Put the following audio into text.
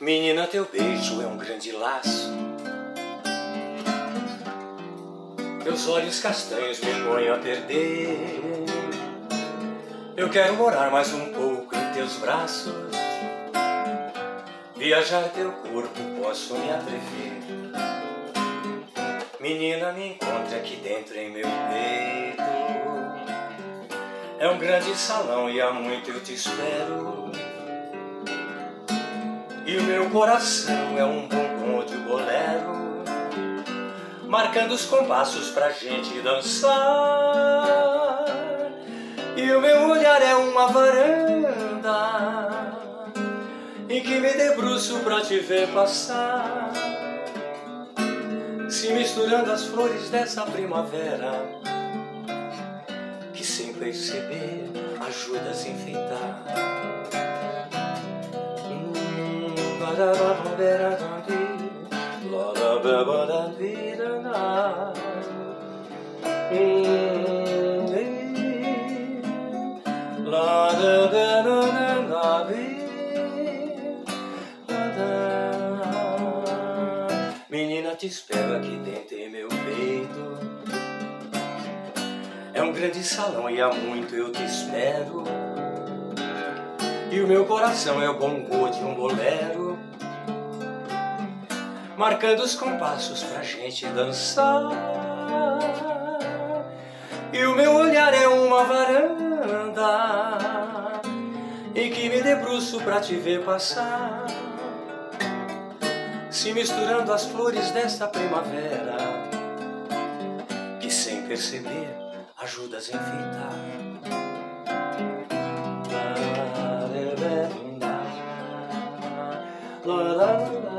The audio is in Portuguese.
Menina, teu beijo é um grande laço. Teus olhos castanhos me põem a perder. Eu quero morar mais um pouco em teus braços. Viajar teu corpo, posso me atrever. Menina, me encontre aqui dentro em meu peito. É um grande salão e há muito eu te espero. E o meu coração é um bombom de bolero marcando os compassos pra gente dançar. E o meu olhar é uma varanda em que me debruço pra te ver passar. Se misturando as flores dessa primavera, que sem perceber ajuda a se enfeitar. Hum, Menina, te espero aqui dentro em meu peito. É um grande salão e há muito eu te espero. E o meu coração é o bongo de um bolero marcando os compassos pra gente dançar. E o meu olhar é uma varanda em que me debruço pra te ver passar. Se misturando as flores desta primavera, que sem perceber ajudas a enfeitar. La, la, la.